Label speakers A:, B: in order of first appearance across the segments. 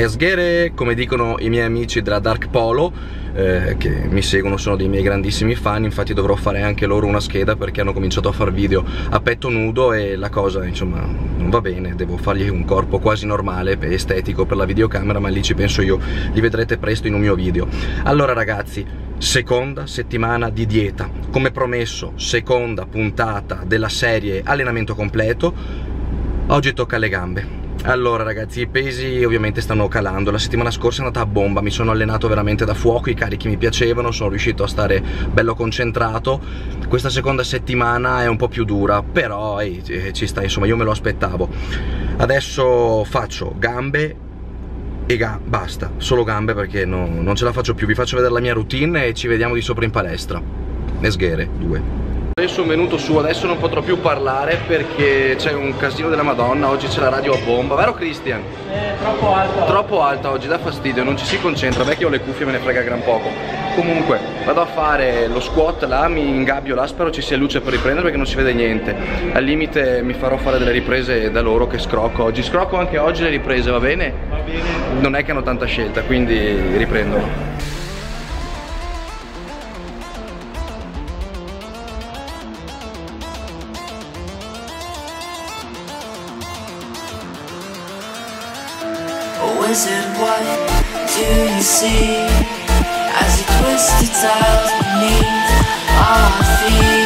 A: Esghere, come dicono i miei amici della Dark Polo eh, che mi seguono, sono dei miei grandissimi fan infatti dovrò fare anche loro una scheda perché hanno cominciato a fare video a petto nudo e la cosa insomma non va bene devo fargli un corpo quasi normale, estetico per la videocamera ma lì ci penso io, li vedrete presto in un mio video. Allora ragazzi seconda settimana di dieta. Come promesso seconda puntata della serie allenamento completo. Oggi tocca alle gambe allora ragazzi i pesi ovviamente stanno calando. La settimana scorsa è andata a bomba Mi sono allenato veramente da fuoco I carichi mi piacevano Sono riuscito a stare bello concentrato. Questa seconda settimana è un po' più dura Però eh, ci sta insomma io me lo aspettavo. Adesso faccio gambe e ga basta Solo gambe perché no, non ce la faccio più. Vi faccio vedere la mia routine e ci vediamo di sopra in palestra. Nesghere 2 Adesso sono venuto su, adesso non potrò più parlare perché c'è un casino della madonna, oggi c'è la radio a bomba, vero Christian?
B: Eh, troppo alta.
A: Troppo alta oggi, dà fastidio, non ci si concentra, vecchio ho le cuffie me ne frega gran poco. Comunque, vado a fare lo squat là, mi ingabbio là, spero ci sia luce per riprendere perché non si vede niente. Al limite mi farò fare delle riprese da loro che scrocco oggi. Scrocco anche oggi le riprese, va bene?
B: Va bene.
A: Non è che hanno tanta scelta, quindi riprendono. Wizard, what do you see? As you twist the tiles beneath our feet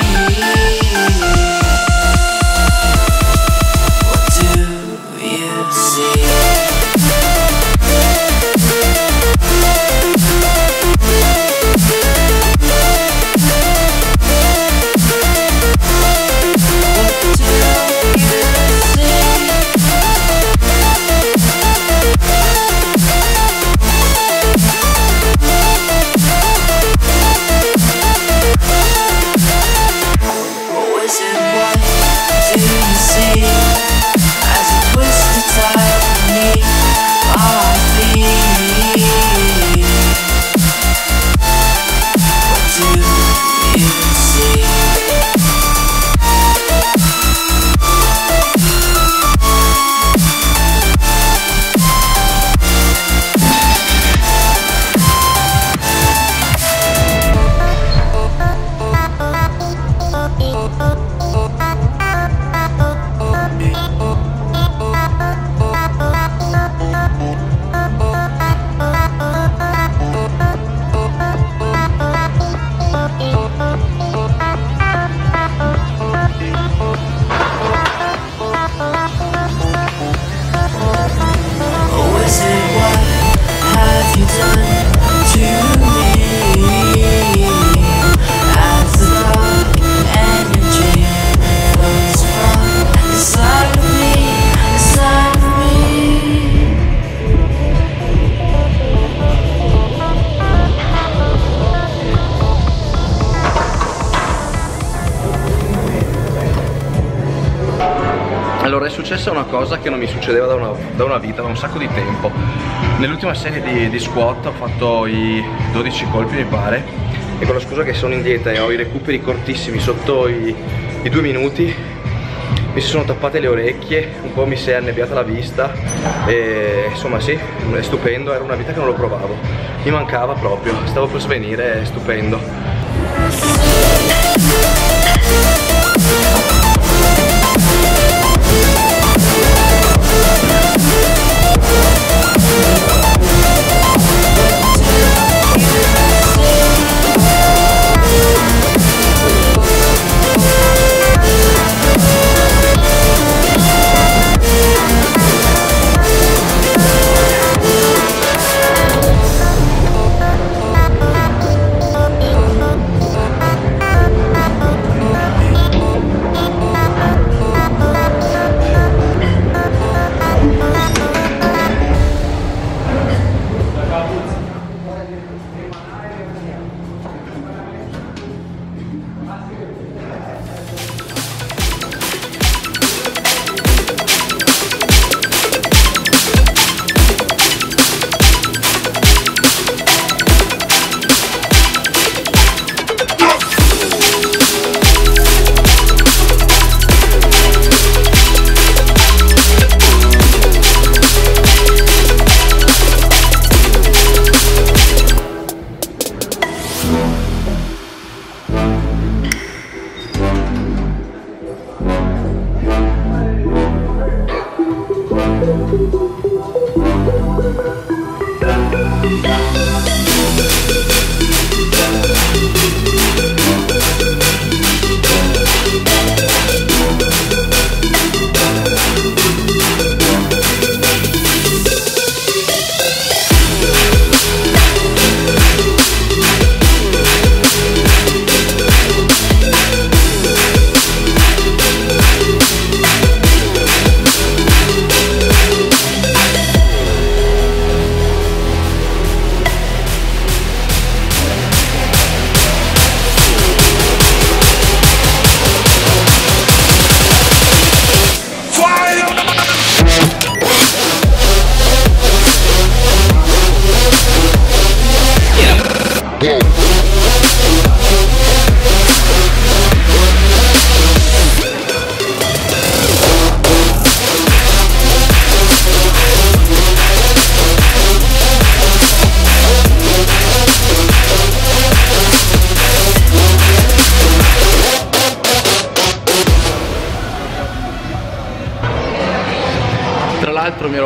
A: Allora è successa una cosa che non mi succedeva da una, da una vita, da un sacco di tempo. Nell'ultima serie di, di, squat ho fatto i 12 colpi mi pare E con la scusa che sono in dieta e ho i recuperi cortissimi sotto i, i due minuti Mi si sono tappate le orecchie, un po' mi si è annebbiata la vista E insomma sì, è stupendo, era una vita che non lo provavo. Mi mancava proprio, stavo per svenire, è stupendo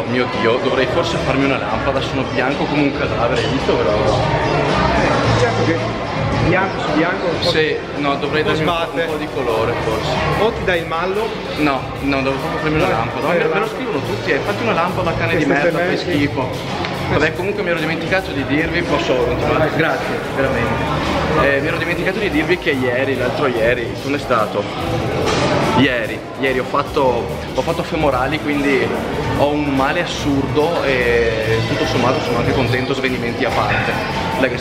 A: mio dio, dovrei forse farmi una lampada, sono bianco come un cadavere, hai visto però?
B: Certo che bianco su bianco
A: Sì, no, dovrei darmi un, po'-
B: sbatte.
A: un po' di colore forse.
B: O ti dai il mallo,
A: No, no, devo proprio farmi una lampada. Me, me lo scrivono tutti, eh. fatti una lampada cane
B: Che
A: di merda, fai schifo. Vabbè, comunque mi ero dimenticato di dirvi, posso continuare? Grazie, veramente. Eh, mi ero dimenticato di dirvi che ieri, l'altro ieri, è stato? Ieri, ieri ho fatto, ho fatto femorali, quindi ho un male assurdo e tutto sommato sono anche contento, svenimenti a parte. Leg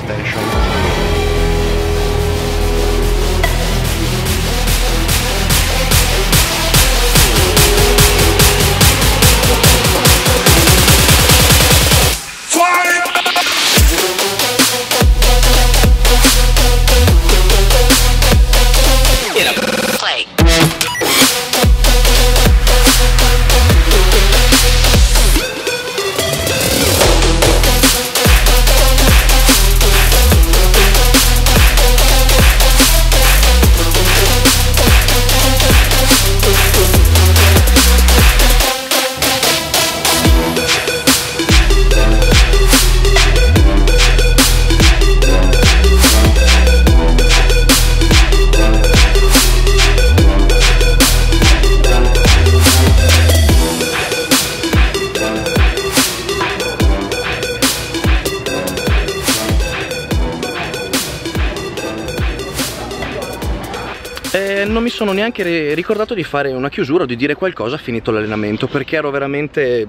A: non mi sono neanche ri- ricordato di fare una chiusura o di dire qualcosa finito l'allenamento perché ero veramente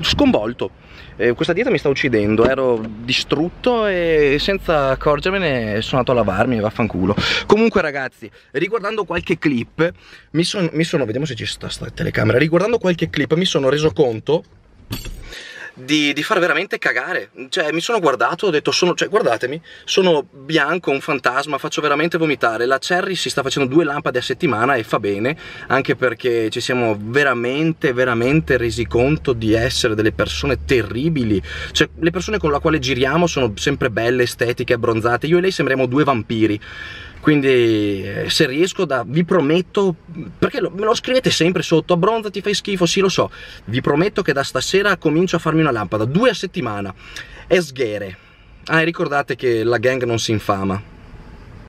A: sconvolto. Eh, questa dieta mi sta uccidendo, ero distrutto e senza accorgermene sono andato a lavarmi vaffanculo. Comunque ragazzi, riguardando qualche clip, mi, son- mi sono, vediamo se ci sta sta telecamera, riguardando qualche clip mi sono reso conto di, di far veramente cagare. Cioè, mi sono guardato, ho detto, sono, cioè, guardatemi, sono bianco, un fantasma, faccio veramente vomitare. La Cherry si sta facendo due lampade a settimana e fa bene, anche perché ci siamo veramente, veramente resi conto di essere delle persone terribili. Cioè, le persone con le quali giriamo sono sempre belle, estetiche, abbronzate. Io e lei sembriamo due vampiri. Quindi eh, se riesco da, vi prometto, perché lo- me lo scrivete sempre sotto, abbronza ti fai schifo, sì lo so, vi prometto che da stasera comincio a farmi una lampada, due a settimana, e sghere. Ah, ricordate che la gang non si infama.